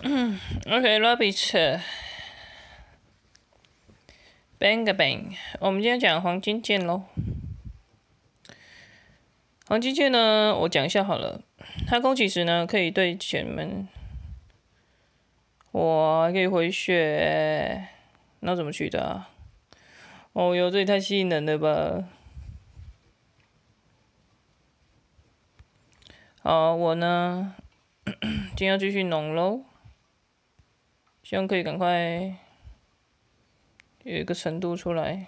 OK，Rabbit。Bang bang，我们今天讲黄金剑喽。黄金剑呢，我讲一下好了。它攻击时呢，可以对前门，哇，可以回血。那怎么取的？哦哟，这也太吸引人了吧！好，我呢，今天要继续弄喽。希望可以赶快。有一个程度出来，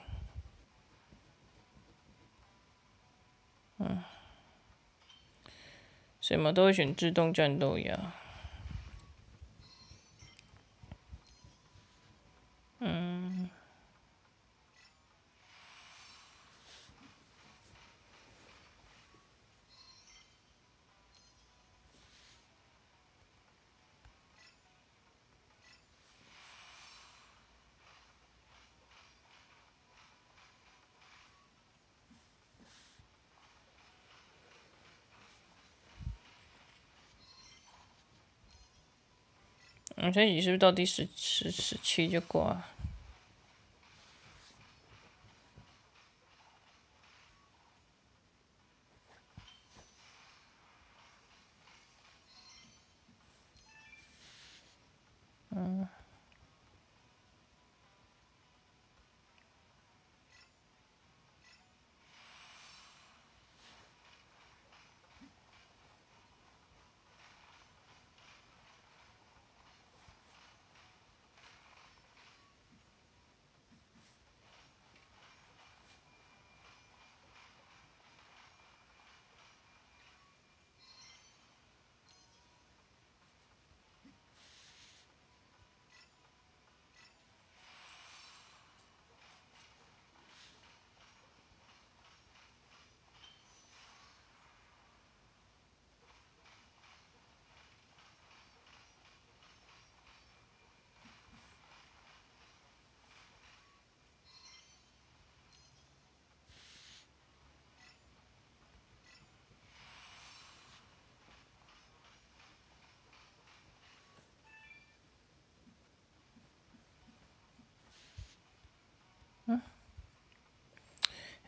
嗯，什么都会选自动战斗呀，嗯，所以你是不是到第十十十七就挂？嗯。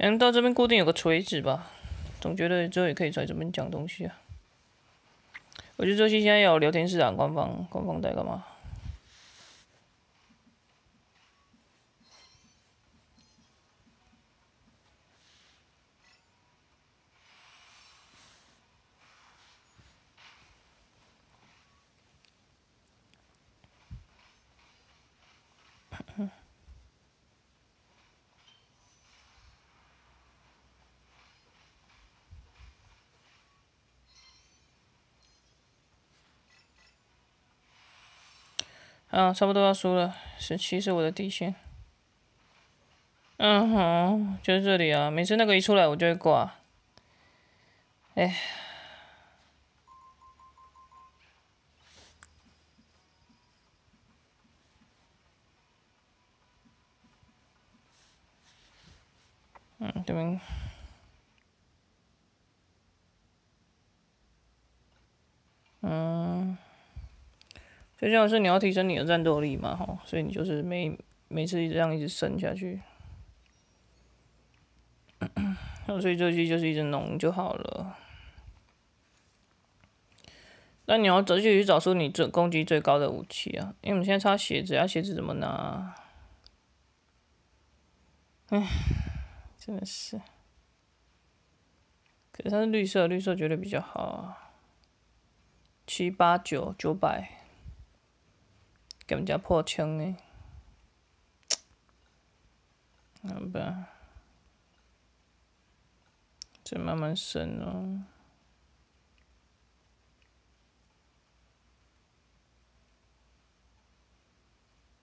嗯，到这边固定有个锤子吧，总觉得之后也可以在这边讲东西啊。我觉得这期现在有聊天室啊，官方官方在干嘛？啊，差不多要输了，十七是我的底线。嗯哼，就是这里啊，每次那个一出来我就会挂。哎。嗯，这边。嗯。就像是你要提升你的战斗力嘛，吼，所以你就是每每次这样一直升下去，所以这期就是一直弄就好了。那你要继续去找出你最攻击最高的武器啊，因为我们现在差鞋子，啊，鞋子怎么拿？啊唉，真的是，可是它是绿色，绿色绝对比较好啊，七八九九百。人家破枪呢，好吧，再慢慢升哦。